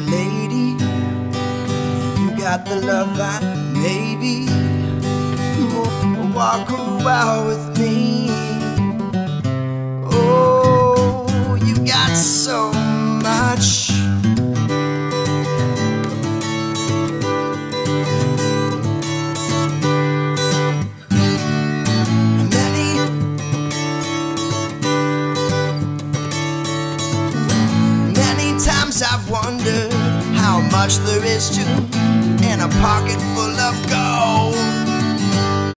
Lady, you got the love I maybe walk around with me. Oh, you got so much. Many times I've wondered how much there is to in a pocket full of gold.